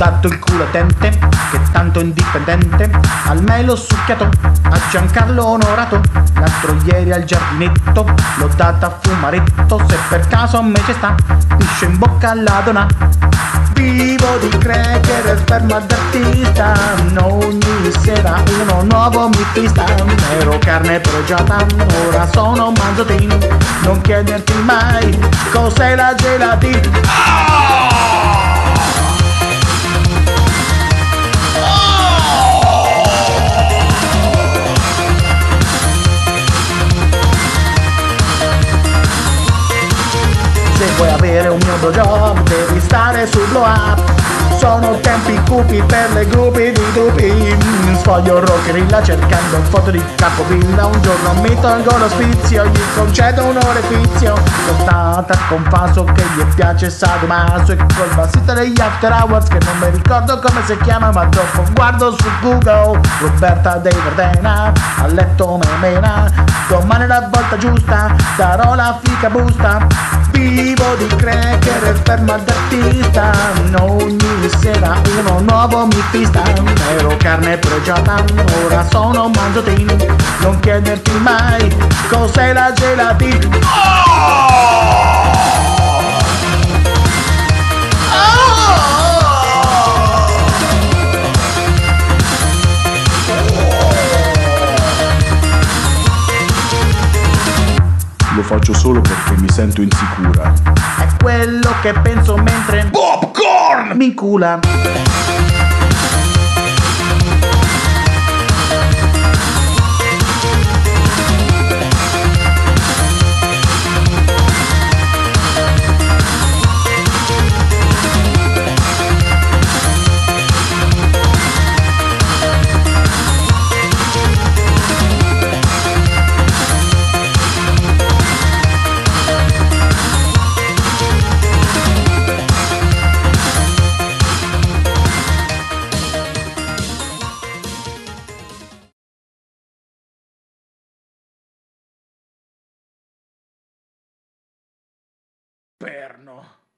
dato il culo a dente, che tanto indipendente, al me l'ho succhiato, a Giancarlo Onorato, l'altro ieri al giardinetto, l'ho data a fumaretto, se per caso a me ci sta, piscio in bocca alla donna. Vivo di cracker e sperma d'artista, ogni sera uno nuovo mi fista, ero carne pregiata, ora sono manzotin, non chiederti mai cos'è la gelatina. Vuoi avere un mio blowjob devi stare sul blow up. Sono tempi cupi per le gruppi di dupi Sfoglio rockerilla cercando foto di capovilla Un giorno mi tolgo lo spizio, gli concedo un orefizio. Sono stata con Faso che gli piace Sadomaso E col bassista degli after hours che non mi ricordo come si chiama Ma dopo guardo su Google Roberta De Verdena A letto me mena Domani è la volta giusta Darò la fica busta Vivo di cracker e sperma d'artista Ogni sera uno nuovo mi pista Ero carne pregiata, ora sono manzotin Non chiederti mai cos'è la gelatina Lo faccio solo perché mi sento insicura. È quello che penso mentre Popcorn! mi incula eterno.